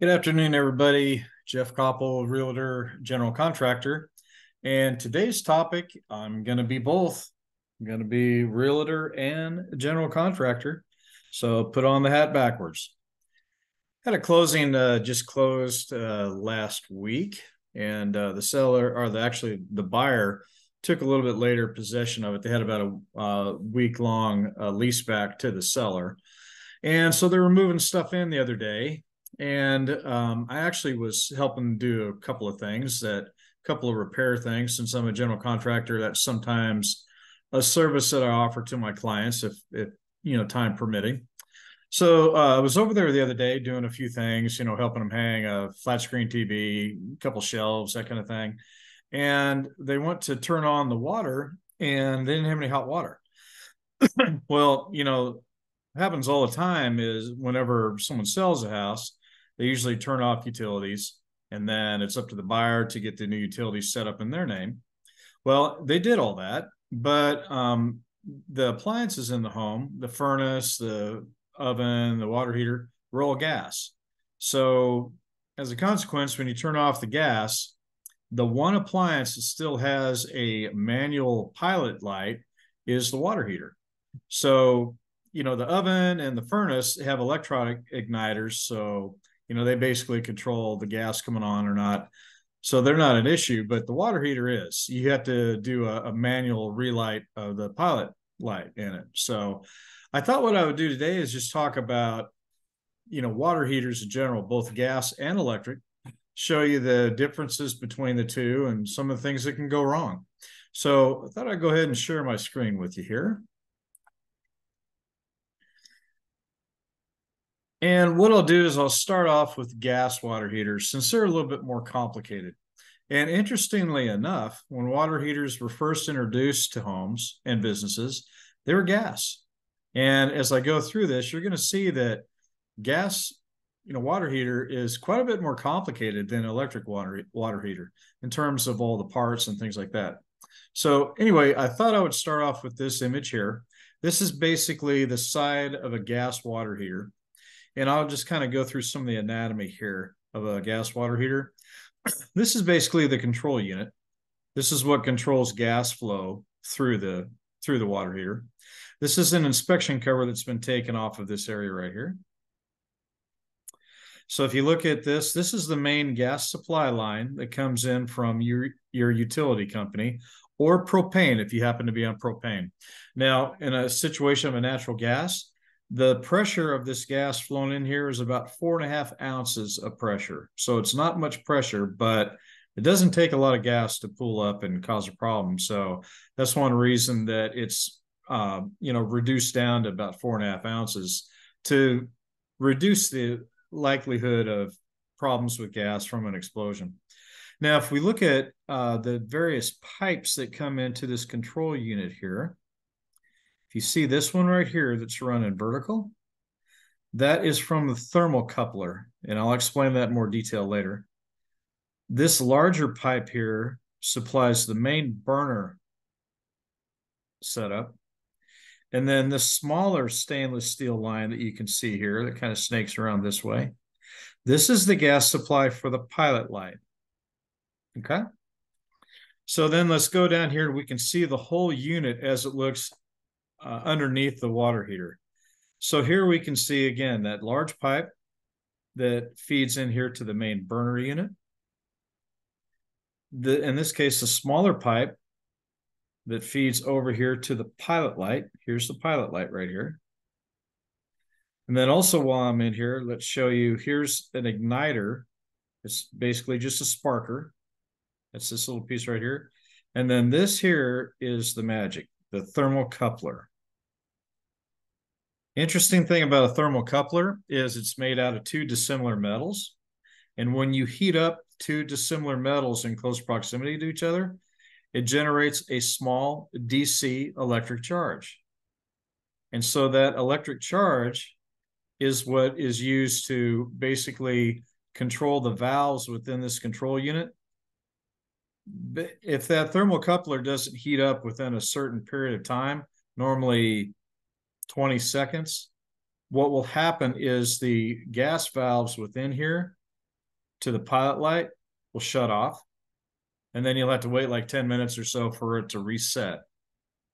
Good afternoon, everybody. Jeff Koppel, Realtor, General Contractor. And today's topic, I'm going to be both. I'm going to be Realtor and General Contractor. So put on the hat backwards. Had a closing uh, just closed uh, last week, and uh, the seller, or the actually the buyer, took a little bit later possession of it. They had about a uh, week long uh, lease back to the seller. And so they were moving stuff in the other day and um, I actually was helping do a couple of things that a couple of repair things since I'm a general contractor. That's sometimes a service that I offer to my clients if if you know time permitting. So uh, I was over there the other day doing a few things, you know, helping them hang a flat screen TV, a couple shelves, that kind of thing. And they went to turn on the water and they didn't have any hot water. well, you know, happens all the time is whenever someone sells a house, they usually turn off utilities and then it's up to the buyer to get the new utilities set up in their name. Well, they did all that, but um, the appliances in the home, the furnace, the oven, the water heater, were all gas. So, as a consequence, when you turn off the gas, the one appliance that still has a manual pilot light is the water heater. So, you know, the oven and the furnace have electronic igniters. So, you know, they basically control the gas coming on or not. So they're not an issue, but the water heater is. You have to do a, a manual relight of the pilot light in it. So I thought what I would do today is just talk about, you know, water heaters in general, both gas and electric, show you the differences between the two and some of the things that can go wrong. So I thought I'd go ahead and share my screen with you here. And what I'll do is I'll start off with gas water heaters since they're a little bit more complicated. And interestingly enough, when water heaters were first introduced to homes and businesses, they were gas. And as I go through this, you're going to see that gas, you know, water heater is quite a bit more complicated than electric water water heater in terms of all the parts and things like that. So anyway, I thought I would start off with this image here. This is basically the side of a gas water heater. And I'll just kind of go through some of the anatomy here of a gas water heater. This is basically the control unit. This is what controls gas flow through the through the water heater. This is an inspection cover that's been taken off of this area right here. So if you look at this, this is the main gas supply line that comes in from your, your utility company or propane if you happen to be on propane. Now, in a situation of a natural gas, the pressure of this gas flowing in here is about four and a half ounces of pressure. So it's not much pressure, but it doesn't take a lot of gas to pull up and cause a problem. So that's one reason that it's uh, you know reduced down to about four and a half ounces to reduce the likelihood of problems with gas from an explosion. Now, if we look at uh, the various pipes that come into this control unit here, if you see this one right here that's running vertical, that is from the thermocoupler, and I'll explain that in more detail later. This larger pipe here supplies the main burner setup. And then the smaller stainless steel line that you can see here that kind of snakes around this way. This is the gas supply for the pilot light. Okay. So then let's go down here and we can see the whole unit as it looks uh, underneath the water heater. So here we can see again that large pipe that feeds in here to the main burner unit. The, in this case, the smaller pipe that feeds over here to the pilot light. Here's the pilot light right here. And then also while I'm in here, let's show you, here's an igniter. It's basically just a sparker. That's this little piece right here. And then this here is the magic the thermocoupler. Interesting thing about a thermocoupler is it's made out of two dissimilar metals. And when you heat up two dissimilar metals in close proximity to each other, it generates a small DC electric charge. And so that electric charge is what is used to basically control the valves within this control unit if that thermocoupler doesn't heat up within a certain period of time, normally 20 seconds, what will happen is the gas valves within here to the pilot light will shut off. And then you'll have to wait like 10 minutes or so for it to reset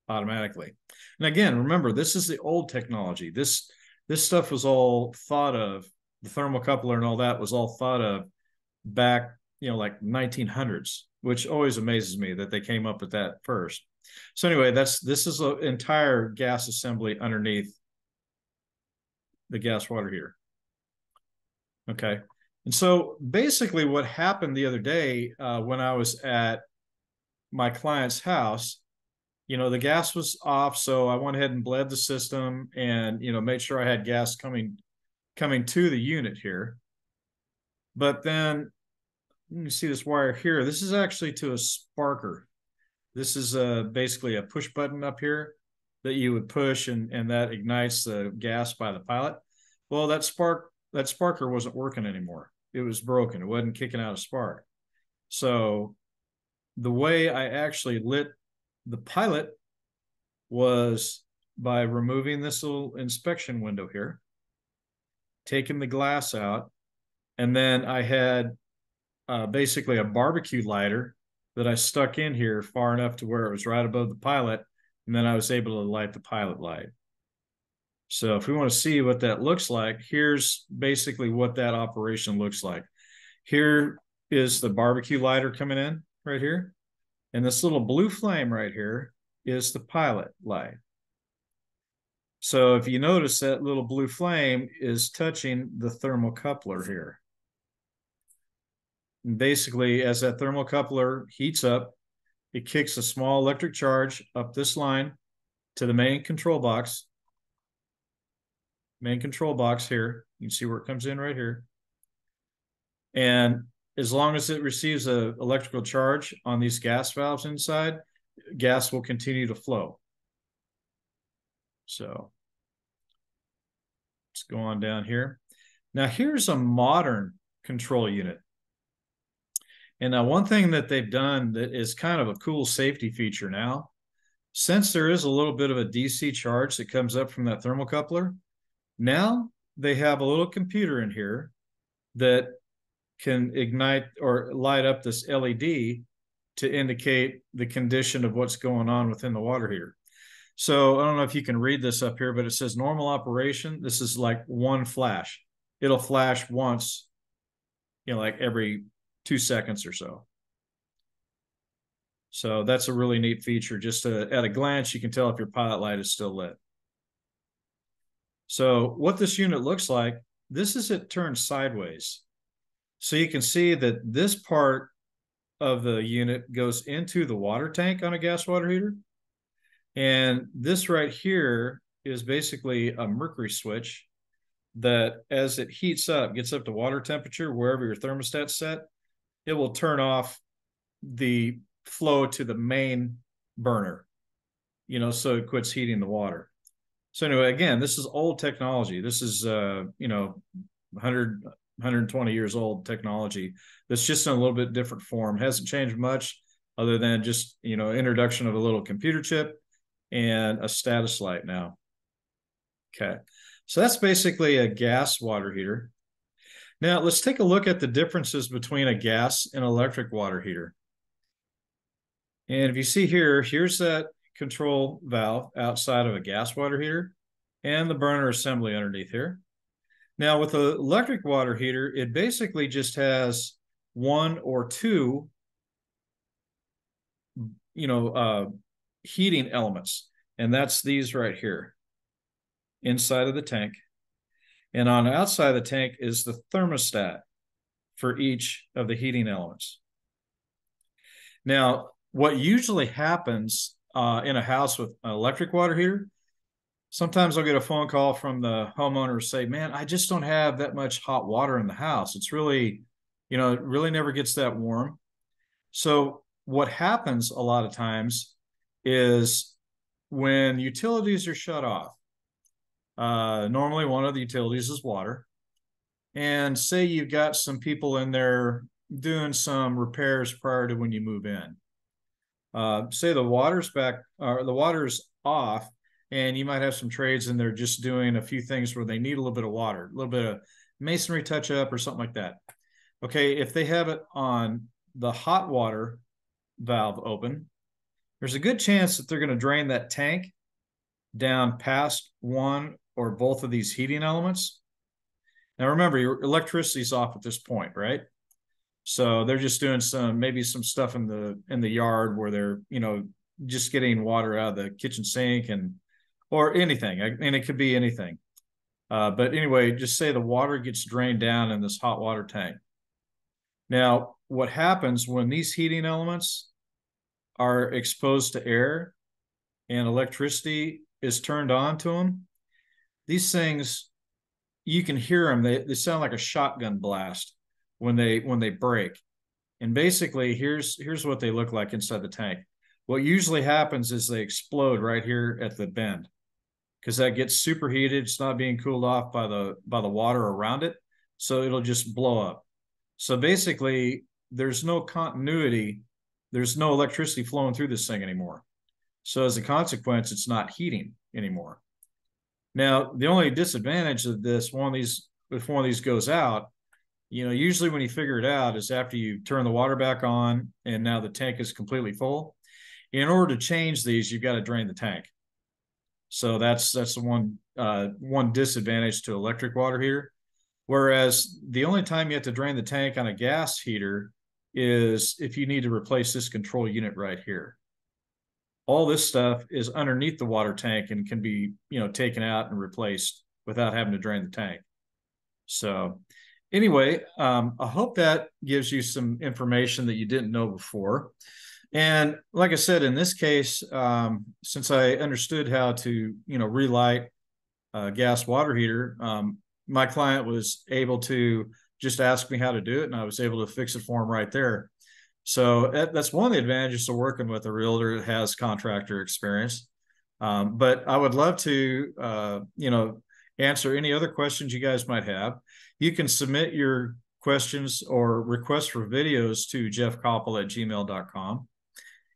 automatically. And again, remember, this is the old technology. This this stuff was all thought of, the thermocoupler and all that was all thought of back, you know, like 1900s, which always amazes me that they came up with that first. So anyway, that's this is an entire gas assembly underneath the gas water heater. Okay. And so basically what happened the other day uh, when I was at my client's house, you know, the gas was off. So I went ahead and bled the system and, you know, made sure I had gas coming, coming to the unit here. But then you can see this wire here. This is actually to a sparker. This is a, uh, basically a push button up here that you would push and, and that ignites the gas by the pilot. Well, that spark that sparker wasn't working anymore. It was broken. It wasn't kicking out a spark. So the way I actually lit the pilot was by removing this little inspection window here, taking the glass out, and then I had uh, basically a barbecue lighter that I stuck in here far enough to where it was right above the pilot, and then I was able to light the pilot light. So if we want to see what that looks like, here's basically what that operation looks like. Here is the barbecue lighter coming in right here. And this little blue flame right here is the pilot light. So if you notice that little blue flame is touching the thermocoupler here. Basically, as that thermocoupler heats up, it kicks a small electric charge up this line to the main control box main control box here. You can see where it comes in right here. And as long as it receives an electrical charge on these gas valves inside, gas will continue to flow. So let's go on down here. Now here's a modern control unit. And now one thing that they've done that is kind of a cool safety feature now, since there is a little bit of a DC charge that comes up from that thermocoupler, now they have a little computer in here that can ignite or light up this LED to indicate the condition of what's going on within the water heater. So I don't know if you can read this up here, but it says normal operation. This is like one flash. It'll flash once, you know, like every two seconds or so. So that's a really neat feature. Just to, at a glance, you can tell if your pilot light is still lit. So what this unit looks like, this is it turned sideways. So you can see that this part of the unit goes into the water tank on a gas water heater. And this right here is basically a mercury switch that as it heats up, gets up to water temperature, wherever your thermostat's set, it will turn off the flow to the main burner, you know, so it quits heating the water. So anyway, again, this is old technology. This is uh, you know, 100 120 years old technology that's just in a little bit different form. Hasn't changed much other than just, you know, introduction of a little computer chip and a status light now. Okay. So that's basically a gas water heater. Now let's take a look at the differences between a gas and electric water heater. And if you see here, here's that control valve outside of a gas water heater and the burner assembly underneath here. Now with the electric water heater, it basically just has one or two, you know, uh, heating elements. And that's these right here inside of the tank. And on the outside of the tank is the thermostat for each of the heating elements. Now, what usually happens uh, in a house with an electric water heater, sometimes I'll get a phone call from the homeowner say, "Man, I just don't have that much hot water in the house. It's really, you know, it really never gets that warm." So what happens a lot of times is when utilities are shut off. Uh, normally, one of the utilities is water, and say you've got some people in there doing some repairs prior to when you move in. Uh, say the water's back or the water's off and you might have some trades and they're just doing a few things where they need a little bit of water a little bit of masonry touch up or something like that. Okay, if they have it on the hot water valve open, there's a good chance that they're going to drain that tank down past one or both of these heating elements. Now remember, your electricity's off at this point, right? So they're just doing some maybe some stuff in the in the yard where they're you know just getting water out of the kitchen sink and or anything, and it could be anything. Uh, but anyway, just say the water gets drained down in this hot water tank. Now, what happens when these heating elements are exposed to air and electricity is turned on to them? These things, you can hear them. They, they sound like a shotgun blast when they when they break. And basically, here's here's what they look like inside the tank. What usually happens is they explode right here at the bend because that gets superheated. It's not being cooled off by the by the water around it, so it'll just blow up. So basically, there's no continuity. There's no electricity flowing through this thing anymore. So as a consequence, it's not heating anymore. Now, the only disadvantage of this, one of these, if one of these goes out, you know, usually when you figure it out is after you turn the water back on and now the tank is completely full. In order to change these, you've got to drain the tank. So that's that's the one uh, one disadvantage to electric water heater. Whereas the only time you have to drain the tank on a gas heater is if you need to replace this control unit right here. All this stuff is underneath the water tank and can be, you know, taken out and replaced without having to drain the tank. So anyway, um, I hope that gives you some information that you didn't know before. And like I said, in this case, um, since I understood how to, you know, relight a gas water heater, um, my client was able to just ask me how to do it, and I was able to fix it for him right there. So that's one of the advantages of working with a realtor that has contractor experience. Um, but I would love to, uh, you know, answer any other questions you guys might have. You can submit your questions or requests for videos to jeffkoppel at gmail.com.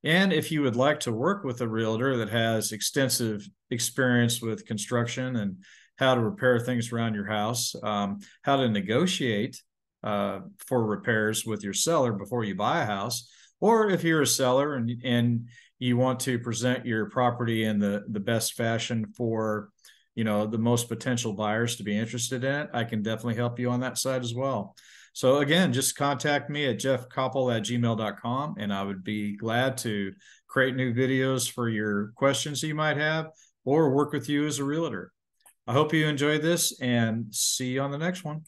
And if you would like to work with a realtor that has extensive experience with construction and how to repair things around your house, um, how to negotiate uh, for repairs with your seller before you buy a house, or if you're a seller and and you want to present your property in the the best fashion for you know the most potential buyers to be interested in it i can definitely help you on that side as well. So again just contact me at jeffkoppel at gmail.com and i would be glad to create new videos for your questions you might have or work with you as a realtor. I hope you enjoyed this and see you on the next one